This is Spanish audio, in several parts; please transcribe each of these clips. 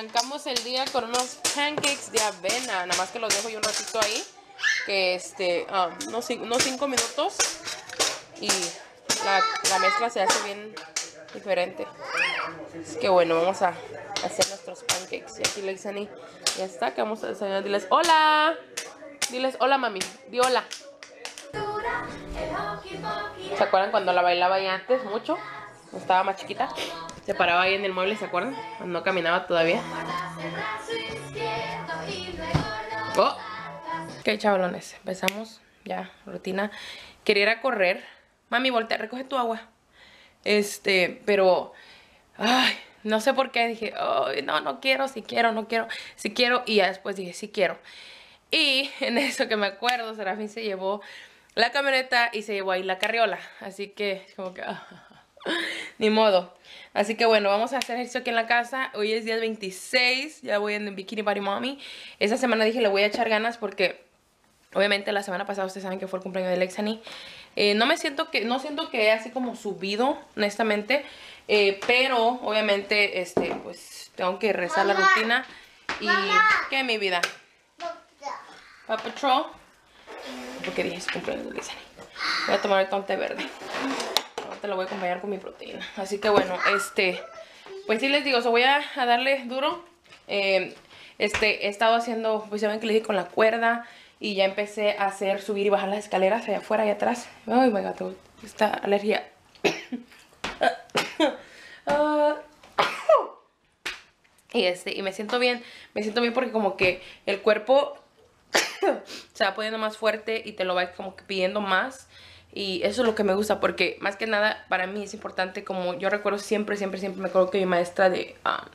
arrancamos el día con unos pancakes de avena. Nada más que los dejo yo un ratito ahí. Que este, ah, unos, unos cinco minutos. Y la, la mezcla se hace bien diferente. Así que bueno, vamos a hacer nuestros pancakes. Y aquí Lexani ya está, que vamos a desayunar. Diles, hola. Diles, hola mami. Di hola. ¿Se acuerdan cuando la bailaba ahí antes mucho? Estaba más chiquita. Se paraba ahí en el mueble, ¿se acuerdan? No caminaba todavía. Oh. Ok, chavalones. Empezamos ya, rutina. Quería correr. Mami, voltea, recoge tu agua. Este, pero... Ay, no sé por qué. Dije, ay, no, no quiero, si quiero, no quiero, si quiero. Y ya después dije, sí quiero. Y en eso que me acuerdo, Serafín se llevó la camioneta y se llevó ahí la carriola. Así que, como que, ni modo. Así que bueno, vamos a hacer esto aquí en la casa. Hoy es día 26, ya voy en Bikini Body Mommy. Esa semana dije le voy a echar ganas porque obviamente la semana pasada ustedes saben que fue el cumpleaños de Lexani. Eh, no me siento que, no siento que he así como subido, honestamente. Eh, pero obviamente, este, pues tengo que rezar la rutina. Y, ¿qué mi vida? Paw Patrol. Porque dije su cumpleaños de Lexani. Voy a tomar el tonte verde te lo voy a acompañar con mi proteína. Así que bueno, este, pues sí les digo, so voy a, darle duro. Eh, este, he estado haciendo, pues ya ven que le dije con la cuerda y ya empecé a hacer subir y bajar las escaleras allá afuera y atrás. Ay, my God, esta alergia. y este, y me siento bien, me siento bien porque como que el cuerpo se va poniendo más fuerte y te lo va como que pidiendo más. Y eso es lo que me gusta porque más que nada para mí es importante como yo recuerdo siempre, siempre, siempre me acuerdo que mi maestra de... Um,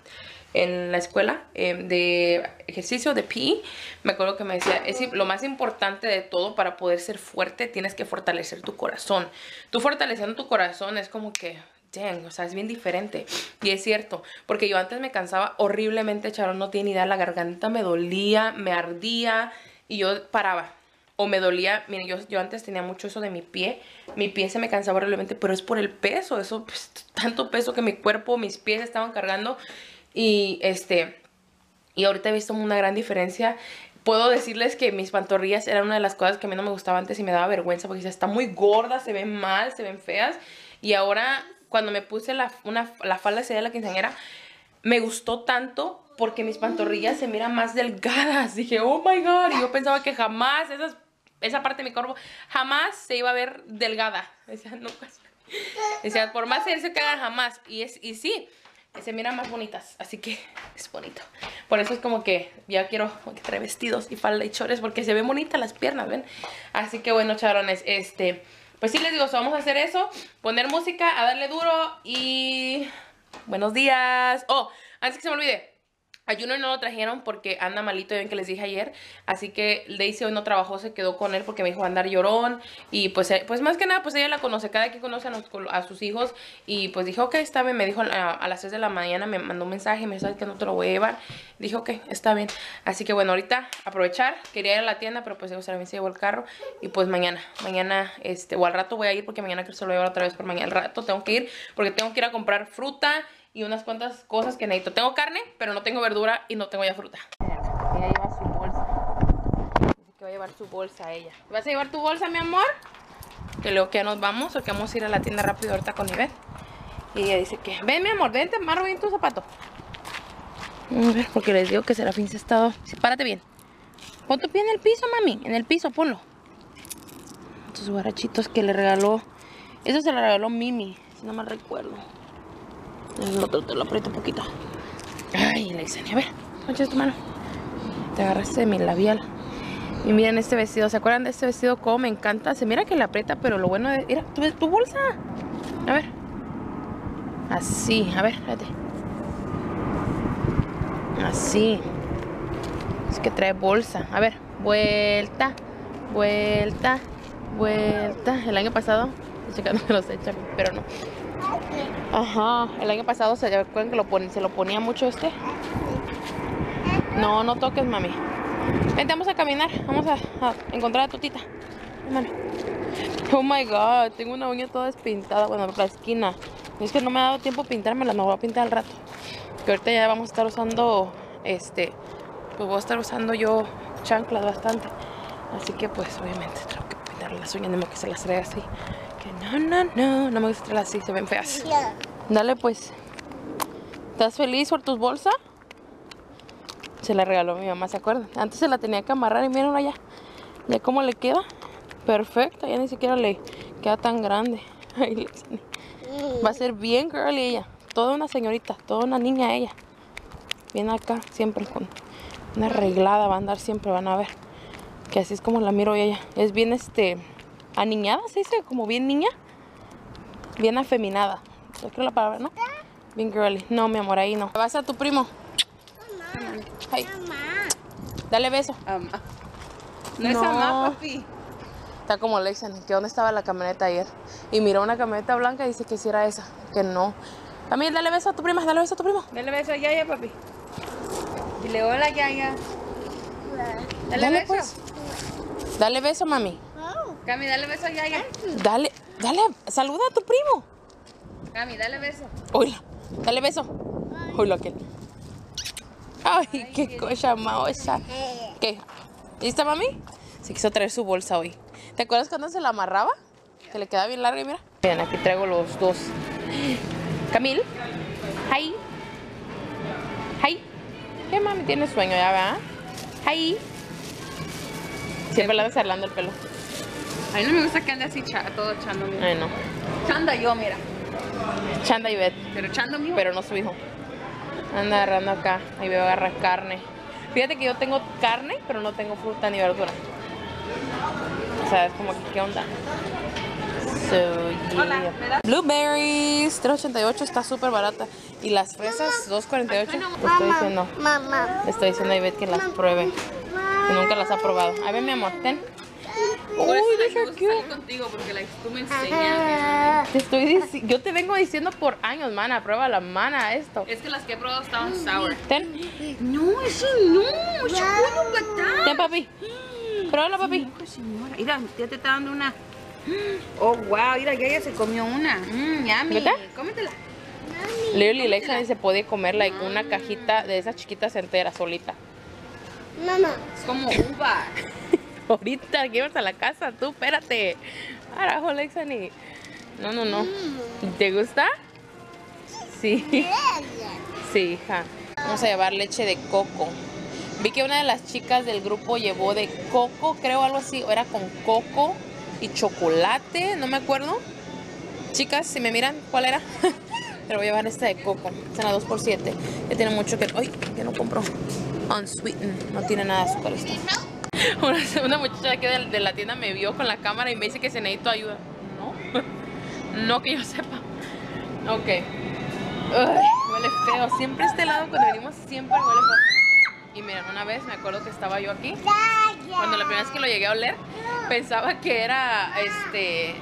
en la escuela em, de ejercicio de PE, me acuerdo que me decía, es lo más importante de todo para poder ser fuerte, tienes que fortalecer tu corazón. Tú fortaleciendo tu corazón es como que, dang, o sea, es bien diferente. Y es cierto, porque yo antes me cansaba horriblemente, Charon no tiene idea, la garganta me dolía, me ardía y yo paraba o me dolía, miren, yo, yo antes tenía mucho eso de mi pie, mi pie se me cansaba horriblemente, pero es por el peso, eso, pues, tanto peso que mi cuerpo, mis pies estaban cargando y este, y ahorita he visto una gran diferencia. Puedo decirles que mis pantorrillas eran una de las cosas que a mí no me gustaba antes y me daba vergüenza porque está muy gorda, se ven mal, se ven feas. Y ahora cuando me puse la, una, la falda de la quinceañera, me gustó tanto porque mis pantorrillas se miran más delgadas. Dije, oh my god, y yo pensaba que jamás esas esa parte de mi cuerpo jamás se iba a ver delgada. Decía, nunca. Decía, por más ejercicio que haga, jamás. Y, es, y sí, se miran más bonitas. Así que es bonito. Por eso es como que ya quiero traer vestidos y falda y chores porque se ven bonitas las piernas, ¿ven? Así que bueno, charones, este... Pues sí les digo, vamos a hacer eso. Poner música, a darle duro y... Buenos días. Oh, antes que se me olvide. A Junior no lo trajeron porque anda malito, ven que les dije ayer. Así que Daisy hoy no trabajó, se quedó con él porque me dijo andar llorón. Y pues, eh, pues más que nada, pues ella la conoce, cada quien conoce a, sus hijos. Y pues dijo, ok, está bien. Me dijo a, las 6 de la mañana, me mandó un mensaje, me dijo que no te lo voy a llevar. Dijo, ok, está bien. Así que bueno, ahorita aprovechar. Quería ir a la tienda, pero pues digo, se llevó el carro. Y pues mañana, mañana, este, o al rato voy a ir porque mañana que se lo llevar otra vez por mañana. Al rato tengo que ir porque tengo que ir a comprar fruta y unas cuantas cosas que necesito. Tengo carne, pero no tengo verdura y no tengo ya fruta. Ella lleva su bolsa. Dice que va a llevar su bolsa ella. ¿Vas a llevar tu bolsa, mi amor? Que luego que ya nos vamos, porque vamos a ir a la tienda rápido ahorita con Ivette. Y ella dice que, ven mi amor, vente, marro bien tu zapato. A ver, porque les digo que Serafín se ha estado... Sí, párate bien. Pon tu pie en el piso, mami. En el piso, ponlo. Estos guarachitos que le regaló... Eso se lo regaló Mimi, si no mal recuerdo. El te lo aprieto un poquito. Ay, la hice. A ver, echa tu mano. Te agarraste de mi labial. Y miren este vestido. ¿Se acuerdan de este vestido? Cómo me encanta. Se mira que le aprieta, pero lo bueno es... Mira, ¿tú ves tu bolsa? A ver. Así. A ver, espérate. Así. Es que trae bolsa. A ver, vuelta. Vuelta. Vuelta. El año pasado... Estoy checando los echan, pero no. Ajá, el año pasado se acuerdan que lo se lo ponía mucho este. No, no toques, mami. Vente, vamos a caminar. Vamos a, encontrar a tu tita. Oh my god, tengo una uña toda despintada. Bueno, la esquina. Es que no me ha dado tiempo pintármela, me voy a pintar al rato. Que ahorita ya vamos a estar usando, este, pues voy a estar usando yo chanclas bastante. Así que pues obviamente tengo que pintarle las uñas, no que se las traiga así. No, no, no, no me gusta traerlas así, se ven feas. Dale pues. ¿Estás feliz por tus bolsas? Se la regaló mi mamá, ¿se acuerdan? Antes se la tenía que amarrar y miren allá. Ya cómo le queda. Perfecto, ya ni siquiera le queda tan grande. Va a ser bien girly ella. Toda una señorita, toda una niña ella. Viene acá, siempre con una arreglada, va a andar siempre, van a ver. Que así es como la miro ella. Es bien, este, aniñada, se dice, como bien niña. Bien afeminada. Yo creo la palabra, ¿no? Bien girly. No, mi amor, ahí no. ¿Vas a tu primo? Ay. Dale beso. Ama. No, es ama, papi. Está como Lexan, que dónde estaba la camioneta ayer. Y miró una camioneta blanca y dice que si era esa, que no. También dale beso a tu prima, dale beso a tu primo. Dale beso a Yaya, papi. Dile hola, Yaya. Dale, Dale, beso. pues. Dale beso, mami. Cami, dale beso a Yaya. Dale, dale, saluda a tu primo. Cami, dale beso. Hola, dale beso. Hola, aquel. Ay, qué cosa maosa. ¿Qué? ¿Lista, mami? Se quiso traer su bolsa hoy. ¿Te acuerdas cuando se la amarraba? Que le quedaba bien larga y mira. Bien, aquí traigo los dos. Camil. Hi. Hi. ¿Qué mami? Tiene sueño ya, ¿verdad? Hi. Siempre le andas arreglando el pelo. A mí no me gusta que ande así cha- todo echando mío. Ay, no. Chanda yo, mira. Chanda y Bet. Pero echando mío. pero no su hijo. Anda agarrando acá. Ahí veo agarrar carne. Fíjate que yo tengo carne, pero no tengo fruta ni verdura. O sea, es como que, ¿qué onda? So, yeah. Blueberries, 3.88 está súper barata. Y las fresas, 2.48. Le estoy diciendo, Mamá. le estoy diciendo a Ivette que las pruebe. Que nunca las ha probado. A ver, mi amor, ten. Por Uy, eso cute. salir contigo, porque like, tú me enseñas. Te estoy dici- yo te vengo diciendo por años, mana, prueba la mana esto. Es que las que he probado estaban sour. Ten, No, eso no. Eso bueno, ten, papi. Pruébala, papi. Señora. Mira, ya te está dando una. Oh, wow. Mira, Yaya se comió una. Mmm, yummy. ¿Verdad? Cómetela. Literally, Lexa se puede comer like, una cajita de esas chiquitas enteras solita. Mamá. Es como uva. Ahorita que ibas a la casa, tú, espérate. Carajo, Lexani. No, no, no. ¿Te gusta? Sí. Sí, hija. Vamos a llevar leche de coco. Vi que una de las chicas del grupo llevó de coco, creo algo así, o era con coco y chocolate, no me acuerdo. Chicas, si me miran, ¿cuál era? Pero voy a llevar esta de coco. Es en la 2x7. Ya tiene mucho que... ¡Ay! Que no compró. Unsweetened. No tiene nada de azúcar. Una, muchacha aquí de, de la tienda me vio con la cámara y me dice que se necesito ayuda. No. No que yo sepa. Ok. Huele feo. Siempre este lado cuando venimos siempre huele feo. Y miren, una vez me acuerdo que estaba yo aquí. Cuando la primera vez que lo llegué a oler, pensaba que era este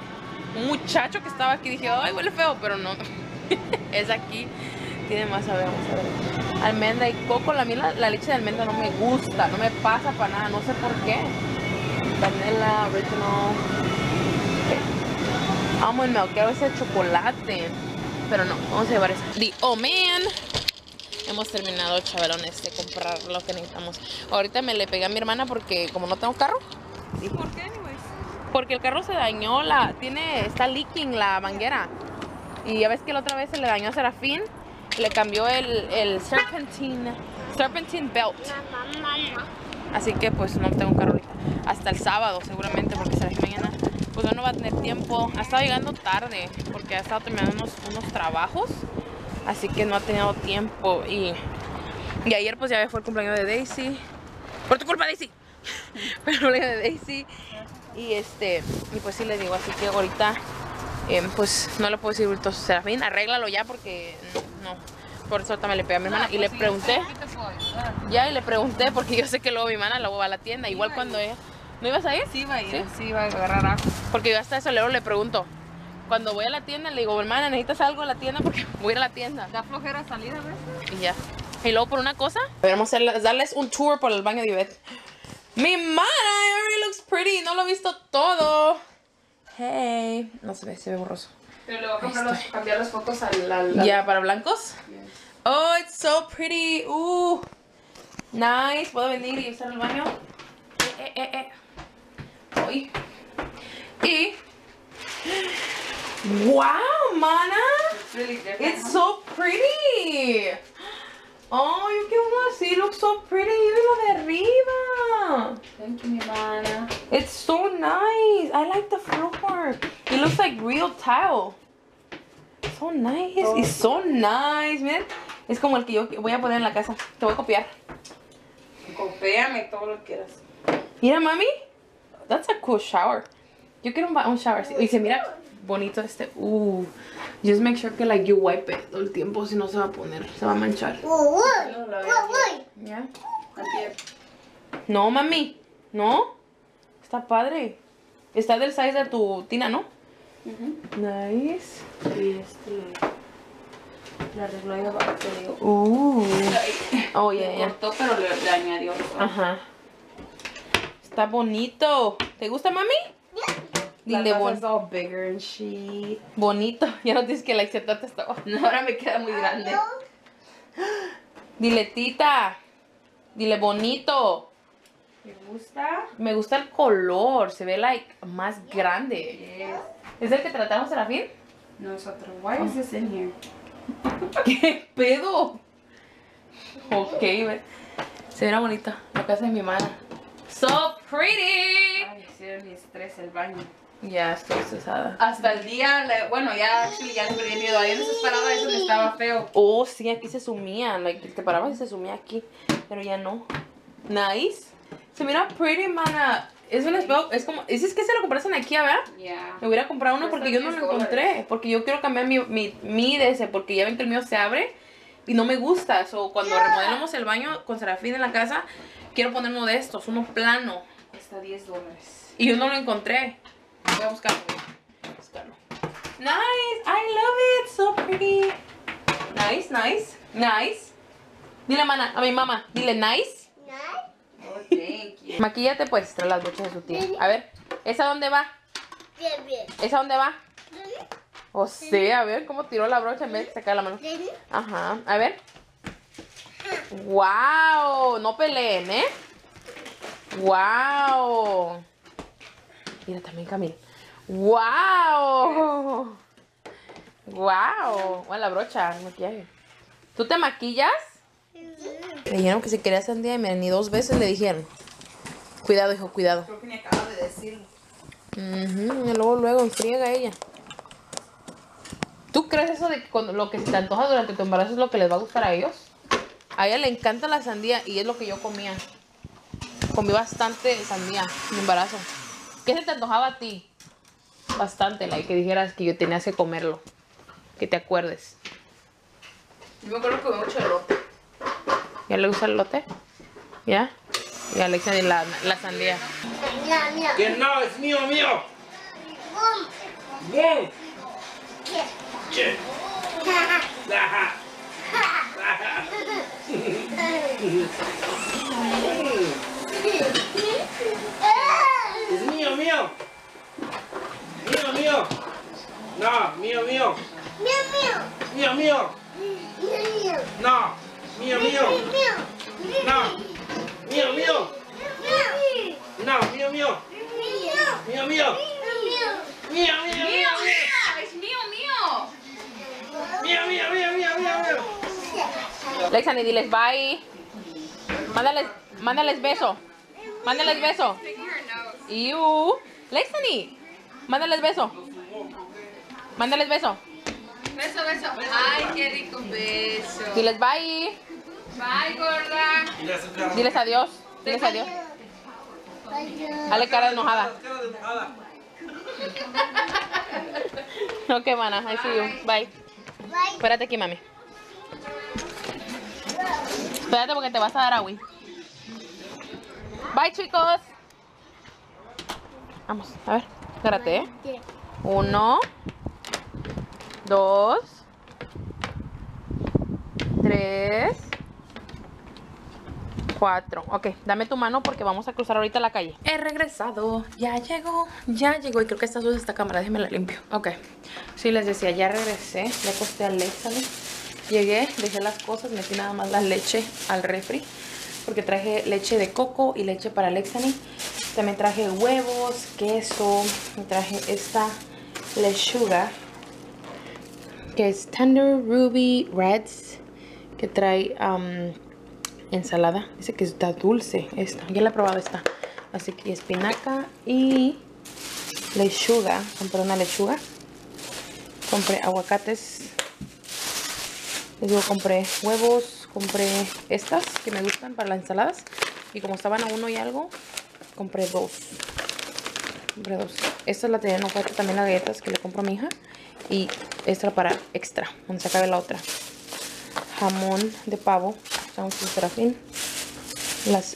un muchacho que estaba aquí. Dije, ay, huele feo, pero no. es aquí. Tiene más, a ver, vamos a ver. Almendra y coco. A mí la, la leche de almendra no me gusta, no me pasa para nada, no sé por qué. Vanilla, original. Ok. Almond milk, quiero ese chocolate. Pero no, vamos a llevar ese. The oh man. Hemos terminado, chavalones, de comprar lo que necesitamos. Ahorita me le pegué a mi hermana porque como no tengo carro, ¿Por qué, anyways? porque el carro se dañó, la tiene está leaking la manguera. Y ya ves que la otra vez se le dañó a Serafín, le cambió el, serpentine, serpentine belt. Así que pues no tengo carro. Hasta el sábado seguramente porque Serafín mañana pues no va a tener tiempo. Ha estado llegando tarde porque ha estado terminando unos, trabajos. Así que no ha tenido tiempo. Y, y ayer pues ya fue el cumpleaños de Daisy. Por tu culpa Daisy. Fue el de Daisy. Y este, y pues sí le digo, así que ahorita eh, pues no le puedo decir ahorita Serafín, arréglalo ya porque no. Por eso me le pegué a mi hermana y le Pues pregunté. ¿qué te puedo ayudar? Ya, y le pregunté porque yo sé que luego mi hermana luego va a la tienda. Igual cuando ella. ¿No ibas a ir? Sí, va a ir. ¿Sí? Sí, va a agarrar. Porque yo hasta eso luego le pregunto. Cuando voy a la tienda le digo, hermana, ¿necesitas algo a la tienda? Porque voy a ir a la tienda. Da flojera salir a veces. Y ya. Y luego por una cosa. Hacerles- darles un tour por el baño de Ivette. Mi mana, it looks pretty. No lo he visto todo. Hey. No se ve, se ve borroso. Pero comprar los, cambiar las fotos al... al- ¿Ya para blancos? Oh, it's so pretty. Uh. Nice. ¿Puedo venir y usar el baño? Eh, eh, eh, eh. Uy. Y... Wow, mana. It's really different. It's so pretty. Oh, yo quiero uno así. Looks so pretty. Mira de arriba. Thank you, mi hermana. It's so nice. I like the floor. It looks like real tile. So nice. It's so nice. Miren. Es como el que yo voy a poner en la casa. Te voy a copiar. Copéame todo lo que quieras. Mira, mami. That's a cool shower. Yo quiero un, un shower. Y se mira bonito este. Uh. Just make sure que like you wipe it todo el tiempo. Si no se va a poner. Se va a manchar. No, mami. No. Está padre. Está del size de tu tina, ¿no? Nice. Y este... La arregló ahí abajo, te digo. Uh. Oh, Le yeah, yeah. cortó, pero le, le añadió. Ajá. Está bonito. ¿Te gusta, mami? Dile La bon- taza es all bigger and shit. bonito. Ya no tienes que like sentarte hasta. No, ahora me queda muy grande. Dile tita. Dile bonito. ¿Te gusta? Me gusta el color. Se ve like más grande. ¿Es el que tratamos a la fin? No es otro. Why is this in here? ¿Qué pedo? Ok, ve. Se verá bonita. La casa de mi hermana. So pretty. Ay, mi estrés el baño. Ya estoy estresada. Hasta el día, bueno, ya, actually, ya le perdí miedo. Ahí en esas paradas eso me estaba feo. Oh, sí, aquí se sumía. Like, te parabas y se sumía aquí. Pero ya no. Nice. Se mira pretty, mana. Es un espejo. Es como. ¿Es que se lo compraste en Ikea, verdad? Ya. Me hubiera comprado uno porque yo no 10 lo encontré. Porque yo quiero cambiar mi, mi, mi de ese. Porque ya ven que el mío se abre y no me gusta. O cuando remodelamos el baño con Serafín en la casa, quiero poner uno de estos, uno plano. Cuesta 10 dólares. Y yo no lo encontré. Voy a buscarlo. voy a buscarlo. Nice. I love it. So pretty. Nice, nice. Nice. Dile mana, a mi mamá. Dile nice. Oh, thank you. Maquillate pues. Trae las brochas de su tía. A ver. ¿Esa dónde va? ¿Esa dónde va? O sea, a ver cómo tiró la brocha en vez de sacar la mano. Ajá. A ver. ¡Wow! No peleen, ¿eh? ¡Wow! Mira también Camila. ¡Wow! ¡Wow! Bueno, la brocha, el maquillaje. ¿Tú te maquillas? Le dijeron que si quería sandía y mira, ni dos veces le dijeron. Cuidado, hijo, cuidado. Creo que acaba de decirlo. Y luego, luego enfriega ella. ¿Tú crees eso de que cuando lo que se te antoja durante tu embarazo es lo que les va a gustar a ellos? A ella le encanta la sandía y es lo que yo comía. Comí bastante sandía en mi embarazo. ¿Qué se te antojaba a ti? Bastante, la que dijeras que yo tenías que comerlo. Que te acuerdes. Yo me acuerdo que comí mucho elote. ¿Ya le gusta el lote? ¿Ya? Y Alexa de la, la sandía. Que no, es mío, mío. Boom. Che. Es mío, mío. Mío, mío. No, mío, mío. Mío, mío. No, mío, mío. No, mío, mío. No, mío, mío. Mío, mío. Mío, mío, mío, mío. ¡Es mío, mío! Mío, mío, mío, mío, mío, mío. Lexani, diles bye. Mándales, mándales beso. Mándales beso. Iu. Lexani, mándales beso. Mándales beso. Beso, beso. Ay, qué rico beso. Diles bye. Bye, gorda. Diles adiós. Diles adiós. Dale cara de enojada. Ok, mana. I see you. Bye. Espérate aquí, mami. Espérate porque te vas a dar agua. Bye, chicos. Vamos, a ver. Espérate, ¿eh? Uno. Dos. Tres. Cuatro. Ok, dame tu mano porque vamos a cruzar ahorita la calle. He regresado. Ya llegó. Ya llegó. Y creo que esta sucia esta cámara. Déjeme la limpio. Ok. Sí, les decía, ya regresé. Ya acosté a Alexa. llegué, dejé las cosas, metí nada más la leche al refri. Porque traje leche de coco y leche para Lexani. También traje huevos, queso. Y traje esta lechuga. Que es Tender Ruby Reds. Que trae um, ensalada. Dice que está dulce esta. Ya la he probado esta. Así que espinaca y lechuga. Compré una lechuga. Compré aguacates. Les compré huevos. Compré estas que me gustan para las ensaladas. Y como estaban a uno y algo, compré dos. Compré dos. Esta la tenía en oferta también las galletas que le compro a mi hija. Y esta para extra, donde se acabe la otra. Jamón de pavo. Estamos en serafín. Las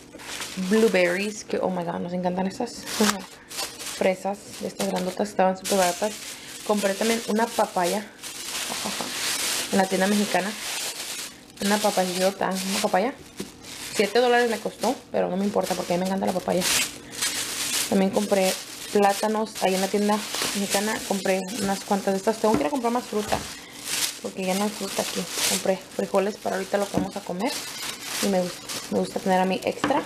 blueberries, que oh my god, nos encantan estas. Fresas de estas grandotas, estaban súper baratas. Compré también una papaya en la tienda mexicana. Una papayota, una papaya. 7 dólares me costó, pero no me importa porque a mí me encanta la papaya. También compré plátanos ahí en la tienda mexicana. Compré unas cuantas de estas. Tengo que ir a comprar más fruta. Porque ya no hay fruta aquí. Compré frijoles para ahorita lo que vamos a comer. Y me gusta, me gusta tener a mí extra.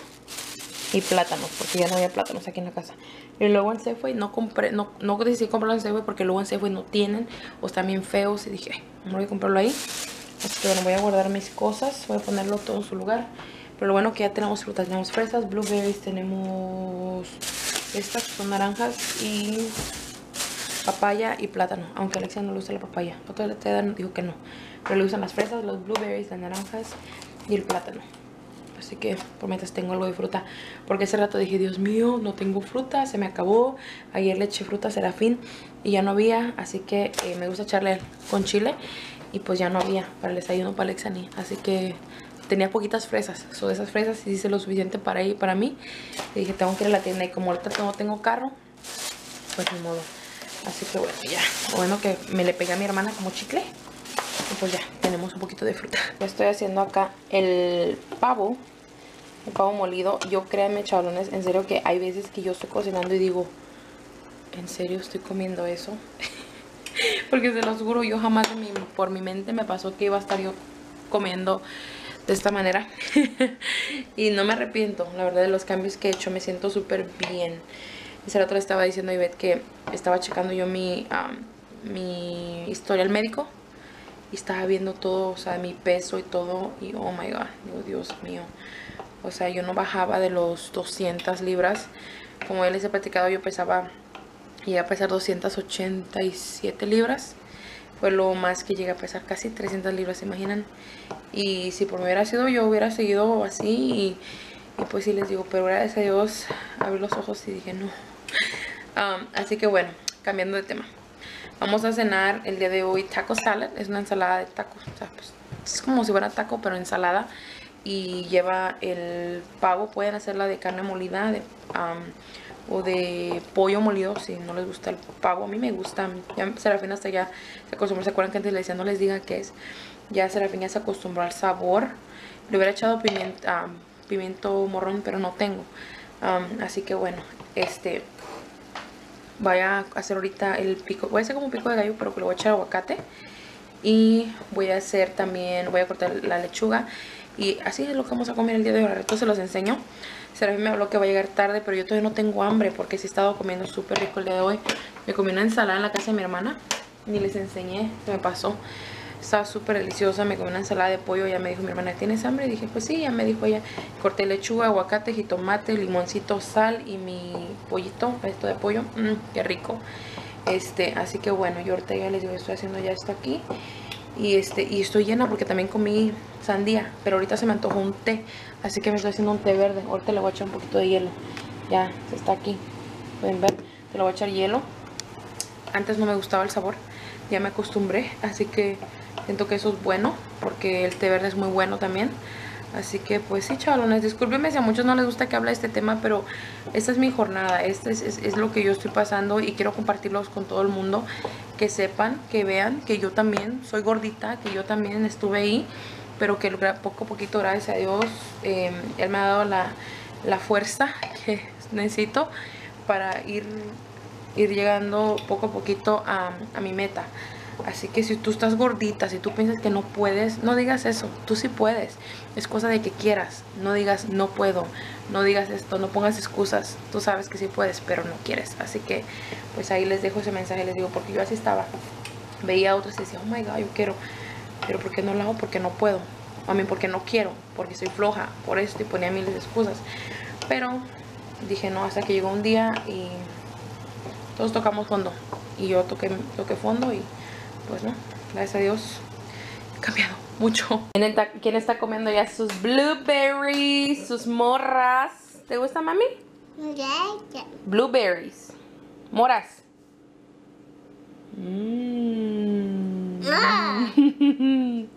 Y plátanos, porque ya no había plátanos aquí en la casa. Y luego en Safeway no compré, no, no decidí comprarlo en Safeway porque luego en Safeway no tienen. O están bien feos. Y dije, no voy a comprarlo ahí. Así que bueno, voy a guardar mis cosas. Voy a ponerlo todo en su lugar. Pero lo bueno que ya tenemos frutas. Tenemos fresas, blueberries, tenemos estas que son naranjas y papaya y plátano. Aunque Alexia no le gusta la papaya. Otro te digo que no. Pero le gustan las fresas, los blueberries, las naranjas y el plátano. Así que por mientras tengo algo de fruta. Porque ese rato dije, Dios mío, no tengo fruta, se me acabó. Ayer le eché fruta a Serafín y ya no había. Así que eh, me gusta echarle con chile. Y pues ya no había para el desayuno para Alexani. Así que tenía poquitas fresas. Son esas fresas y hice lo suficiente para, ir, para mí. Y dije, tengo que ir a la tienda. Y como ahorita no tengo carro, pues ni modo. Así que bueno, ya. Bueno que me le pegué a mi hermana como chicle. Y pues ya, tenemos un poquito de fruta. Estoy haciendo acá el pavo. El pavo molido. Yo créanme, chavalones, en serio que hay veces que yo estoy cocinando y digo, ¿en serio estoy comiendo eso? Porque se lo juro, yo jamás por mi mente me pasó que iba a estar yo comiendo de esta manera. y no me arrepiento, la verdad, de los cambios que he hecho. Me siento súper bien. Ese rato le estaba diciendo a Ivette que estaba checando yo mi, mi historial médico. Y estaba viendo todo, o sea, mi peso y todo. Y oh my god, Dios mío. O sea, yo no bajaba de los 200 libras. Como él les he platicado, yo pesaba, iba a pesar 287 libras fue lo más que llegué a pesar, casi 300 libras, ¿se imaginan? Y si por mí hubiera sido yo, hubiera seguido así y, pues sí les digo, pero gracias a Dios abrí los ojos y dije no. así que bueno, cambiando de tema. Vamos a cenar el día de hoy taco salad, es una ensalada de tacos, pues, es como si fuera taco pero ensalada y lleva el pavo, pueden hacerla de carne molida, de o de pollo molido si no les gusta el pavo. A mí me gusta. Ya Serafina hasta ya se acostumbró. ¿Se acuerdan que antes le decía no les diga qué es? Ya Serafina se acostumbró al sabor. Le hubiera echado pimienta, pimiento morrón, pero no tengo. así que bueno, este... Voy a hacer ahorita el pico. Voy a hacer como un pico de gallo, pero que le voy a echar aguacate. Y voy a hacer también, voy a cortar la lechuga. Y así es lo que vamos a comer el día de hoy. Entonces se los enseño. Serafín me habló que va a llegar tarde, pero yo todavía no tengo hambre porque he estado comiendo súper rico el día de hoy. Me comí una ensalada en la casa de mi hermana. Ni les enseñé, se me pasó. Estaba súper deliciosa, me comí una ensalada de pollo. Ya me dijo mi hermana, ¿tienes hambre? Y dije, pues sí, ya me dijo ella. Corté lechuga, aguacate, jitomate, limoncito, sal y mi pollito, esto de pollo. Mmm, qué rico. Este, así que bueno, yo ahorita ya les digo, estoy haciendo ya esto aquí. Y, este, y estoy llena porque también comí sandía. Pero ahorita se me antojó un té. Así que me estoy haciendo un té verde. Ahorita le voy a echar un poquito de hielo. Ya, se está aquí. Pueden ver. Se lo voy a echar hielo. Antes no me gustaba el sabor. Ya me acostumbré. Así que siento que eso es bueno. Porque el té verde es muy bueno también. Así que pues sí, chavalones, discúlpenme si a muchos no les gusta que hable este tema, pero esta es mi jornada, este es, es, lo que yo estoy pasando y quiero compartirlos con todo el mundo, que sepan, que vean que yo también soy gordita, que yo también estuve ahí, pero que poco a poquito, gracias a Dios, em, Él me ha dado la, la, fuerza que necesito para ir, ir llegando poco a poquito a, a mi meta. Así que si tú estás gordita, si tú piensas que no puedes, no digas eso. Tú sí puedes. Es cosa de que quieras. No digas no puedo. No digas esto. No pongas excusas. Tú sabes que sí puedes, pero no quieres. Así que pues ahí les dejo ese mensaje. Les digo, porque yo así estaba. Veía a otros y decía, oh my god, yo quiero. Pero ¿por qué no lo hago? Porque no puedo. A mí porque no quiero. Porque soy floja. Por esto y ponía miles de excusas. Pero dije no hasta que llegó un día y todos tocamos fondo. Y yo toqué, toqué fondo y pues no, gracias a Dios he cambiado mucho. ¿Quién está, quién está comiendo ya sus blueberries, sus morras? ¿Te gusta, mami? Blueberries. Moras. Mm.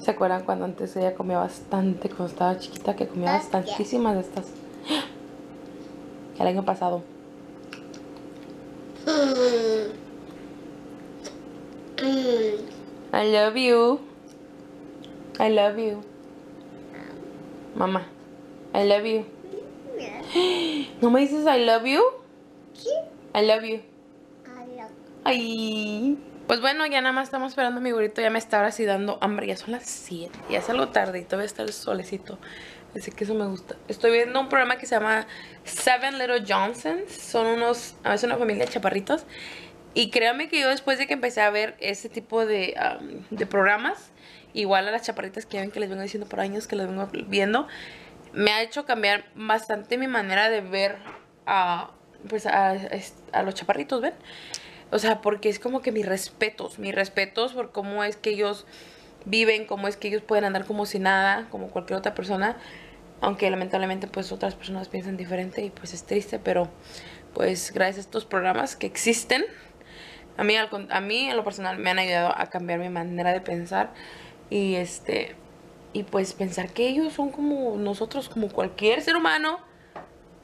¿Se acuerdan cuando antes ella comía bastante, cuando estaba chiquita, que comía bastantísimas de estas? El año pasado. I love you. I love you. Mamá, I love you. ¿No me dices I love you? I love you. Ay. Pues bueno, ya nada más estamos esperando a mi burrito. Ya me está ahora sí dando hambre. Ya son las 7. Ya es algo tarde y todavía está el solecito. Así que eso me gusta. Estoy viendo un programa que se llama Seven Little Johnsons. Son unos, es una familia de chaparritos. Y créanme que yo después de que empecé a ver ese tipo de, de programas, igual a las chaparritas que ven que les vengo diciendo por años que los vengo viendo, me ha hecho cambiar bastante mi manera de ver a, pues a, a los chaparritos, ¿ven? O sea, porque es como que mis respetos, mis respetos por cómo es que ellos viven, cómo es que ellos pueden andar como si nada, como cualquier otra persona. Aunque lamentablemente pues otras personas piensan diferente y pues es triste, pero pues gracias a estos programas que existen, a mí, a mí en lo personal me han ayudado a cambiar mi manera de pensar y este y pues pensar que ellos son como nosotros, como cualquier ser humano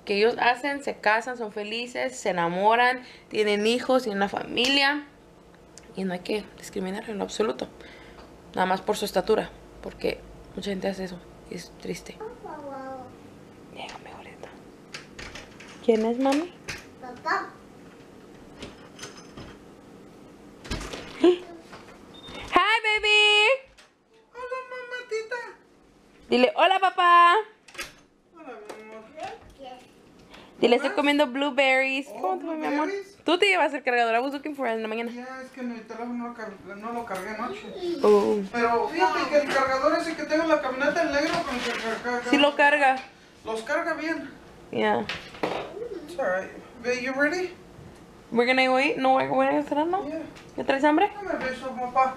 que ellos hacen, se casan, son felices, se enamoran, tienen hijos, tienen una familia. Y no hay que discriminar en lo absoluto. Nada más por su estatura. Porque mucha gente hace eso. Y es triste. Déjame ahorita. ¿Quién es, mami? Papá. Hi, baby. Hola, mamatita. Dile, hola, papá. Dile, estoy comiendo blueberries. Oh, ¿Cómo te mi amor? Tú te llevas el cargador. I was looking for it en la mañana. Ya, es que mi teléfono no, lo cargué anoche. Oh. Pero fíjate que el cargador ese que tengo en la camioneta, el negro, con el que carga. Sí lo carga. Los carga bien. Yeah. It's alright. You ready? We're gonna wait. No, we're gonna cenar, ¿no? Yeah. ¿Ya traes hambre? Dame beso, papá.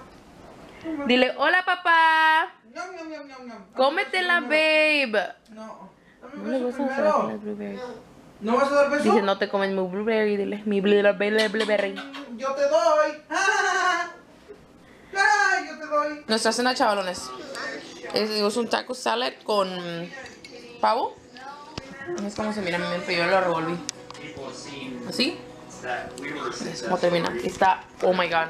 Dame Dile, hola, papá. Ñam, ñam, ñam, ñam, ñam. Cómetela, babe. No. No le beso gustan las primero. blueberries. ¿No vas a dar beso? Dice, no te comes mi blueberry. Dile, mi blueberry. blueberry. Yo te doy. ¡Ah! yo te doy. Nuestra cena, chavalones. Es, es un taco salad con pavo. Es como se mira mi mente, yo lo revolví. ¿Así? Es como termina. Está, oh my god.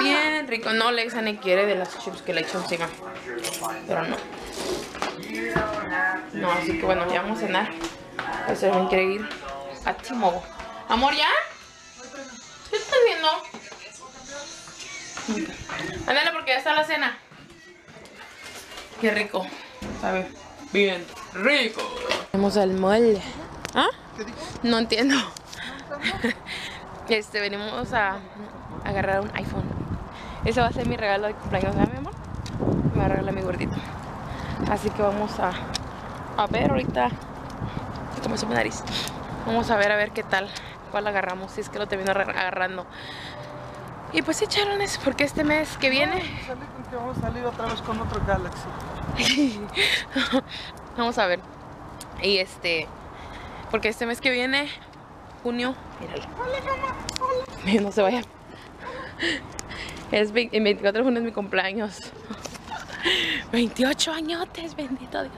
Bien rico. No, Lexa ni quiere de las chips que le echo encima. Pero no. No, así que bueno, ya vamos a cenar. Pues se quiere ir a Timo. Amor, ¿ya? ¿Qué estás viendo? Ándale porque ya está la cena. Qué rico. Sabe bien rico. Vamos al mall. ¿Ah? No entiendo. Este, venimos a agarrar un iPhone. Ese va a ser mi regalo de cumpleaños, ¿verdad, mi amor? Me va a regalar mi gordito. Así que vamos a, a ver ahorita. Comenzó mi nariz. Vamos a ver a ver qué tal. ¿Cuál agarramos? Si es que lo termino agar- agarrando. Y pues sí, charones, porque este mes que viene Salí con que vamos a salir otra vez con otro Galaxy. Vamos a ver. Y este. Porque este mes que viene, junio. Míralo. No se vaya. Es el 24 de junio es mi cumpleaños. 28 añotes, bendito Dios.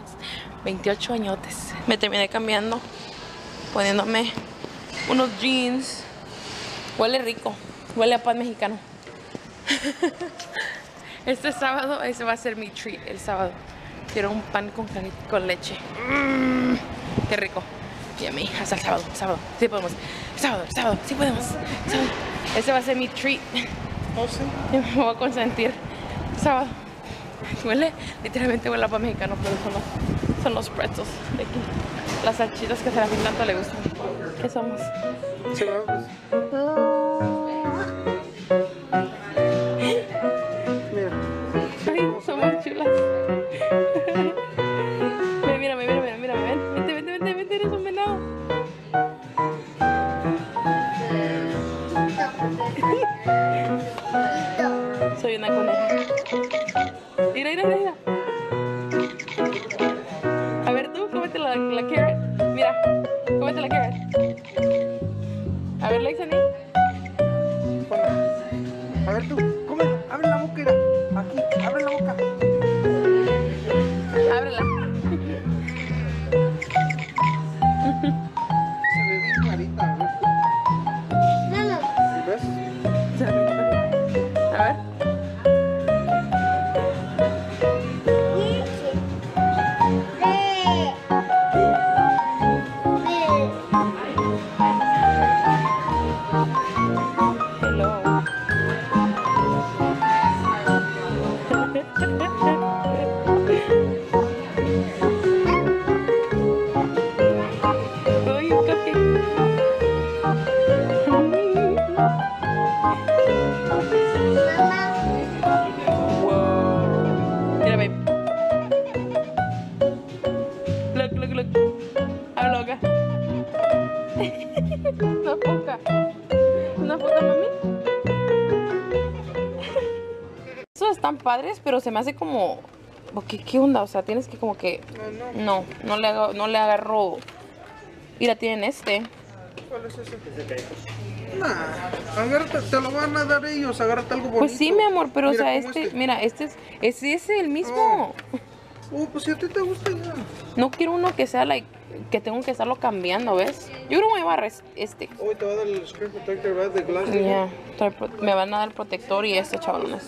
28 añotes. Me terminé cambiando. Poniéndome unos jeans. Huele rico. Huele a pan mexicano. Este sábado, ese va a ser mi treat el sábado. Quiero un pan con, con leche. Mm, qué rico. Y a mí, hasta el sábado, sábado. Sí podemos. Sábado, sábado, sí podemos. Sábado. Ese va a ser mi treat. Oh, sí. Me voy a consentir. Sábado. Huele, literalmente huele a pan mexicano, pero son los, son los pretzels de aquí. Las salchitas que a Serafín tanto le gustan. ¿Qué somos? Sí, ¿verdad? Pero se me hace como... ¿Qué, ¿Qué onda? O sea, tienes que como que... No, no. Le, hago, no le agarro... Mira, tienen este. ¿Cuál es ese? Nah, agárrate, te lo van a dar ellos, agárrate algo bonito. Pues sí, mi amor, pero Mira, o sea, como este, mira, este es, es ese el mismo. Uh, pues si a ti te gusta ya. No quiero uno que sea like, que tengo que estarlo cambiando, ¿ves? Yo creo que me voy a llevar es- este. Hoy te va a dar el screen protector, ¿verdad? De glass. Ya, trae pro- me van a dar el protector y este, chavalones.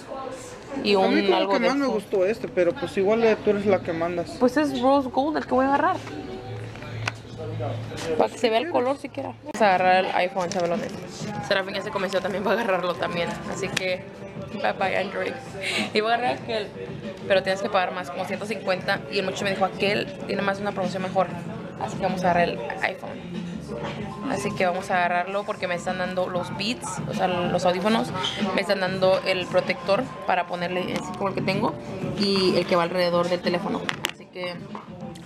Y A mí un como algo que de más me gustó este, pero pues igual tú eres la que mandas. Pues es rose gold el que voy a agarrar. Para que se vea el color siquiera. Vamos a agarrar el iPhone, chavalones. Serafín ya se convenció también para agarrarlo también. Así que, bye bye Android. Y voy a agarrar aquel, pero tienes que pagar más, como 150. Y el muchacho me dijo, aquel tiene más una promoción mejor. Así que vamos a agarrar el iPhone. Así que vamos a agarrarlo porque me están dando los beats, o sea, los audífonos. Me están dando el protector para ponerle así como el que tengo y el que va alrededor del teléfono. Así que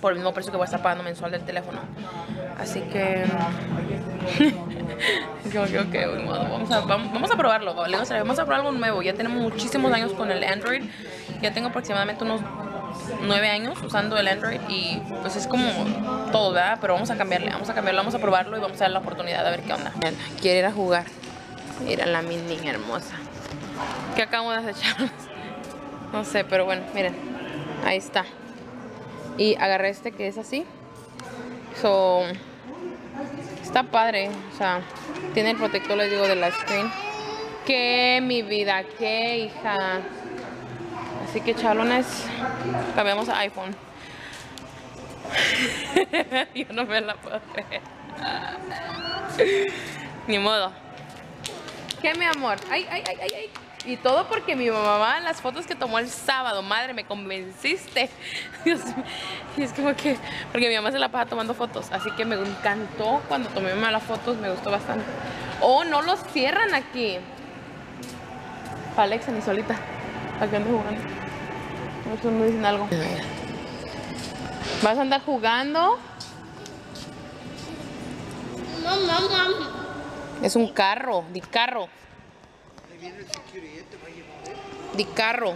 por el mismo precio que voy a estar pagando mensual del teléfono. Así que. Que, ok, ni modo, vamos, a, vamos, vamos a probarlo. Vamos a probar algo nuevo. Ya tenemos muchísimos años con el Android. Ya tengo aproximadamente unos nueve años usando el Android y pues es como todo, ¿verdad? Pero vamos a cambiarle, vamos a cambiarlo, vamos a probarlo y vamos a dar la oportunidad a ver qué onda. Quiere ir a jugar. Mira la mi niña hermosa. ¿Qué acabamos de hacer? No sé, pero bueno, miren. Ahí está. Y agarré este que es así. So, está padre. O sea, tiene el protector, les digo, de la screen. ¿Qué, mi vida? ¿Qué, hija? Así que, chalones, cambiamos a iPhone. Yo no me la puedo creer. Ni modo. ¿Qué, mi amor? Ay, ay, ay, ay, ay. Y todo porque mi mamá, en las fotos que tomó el sábado, madre, me convenciste. Dios mío. Y es como que, porque mi mamá se la pasa tomando fotos. Así que me encantó cuando tomé mi mamá las fotos, me gustó bastante. Oh, no los cierran aquí. Para Alexa, ni solita. ¿Para qué ando jugando? Nosotros no dicen algo. ¿Vas a andar jugando? Es un carro, di carro. Di carro.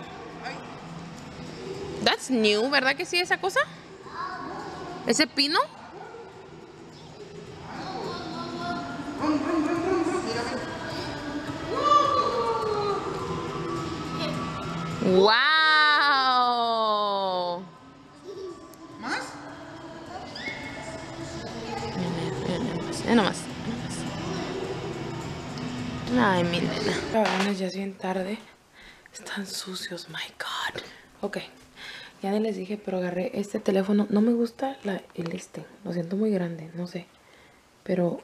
That's new, ¿verdad que sí esa cosa? ¿Ese pino? ¡Wow! Ya nomás. Ay, mi nena. Cabrones, ya es bien tarde. Están sucios, my God. Ok. Ya les dije, pero agarré este teléfono. No me gusta la, el este. Lo siento muy grande, no sé. Pero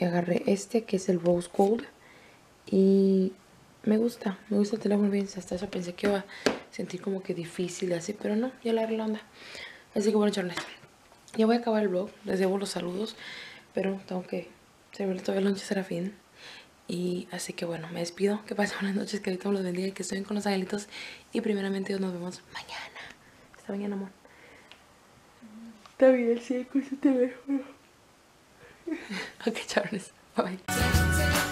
agarré este que es el Rose Gold. Y me gusta, me gusta el teléfono bien. Hasta eso pensé que iba a sentir como que difícil así, pero no, ya la la onda. Así que bueno, chavales, ya voy a acabar el vlog. Les debo los saludos, pero tengo que servirle todavía el será fin Y así que bueno, me despido. Que pasen buenas noches, que ahorita me los bendiga y que estén con los angelitos. Y primeramente nos vemos mañana. Hasta mañana, amor. Está bien, sí, con su teléfono. ok, chavales. Bye bye.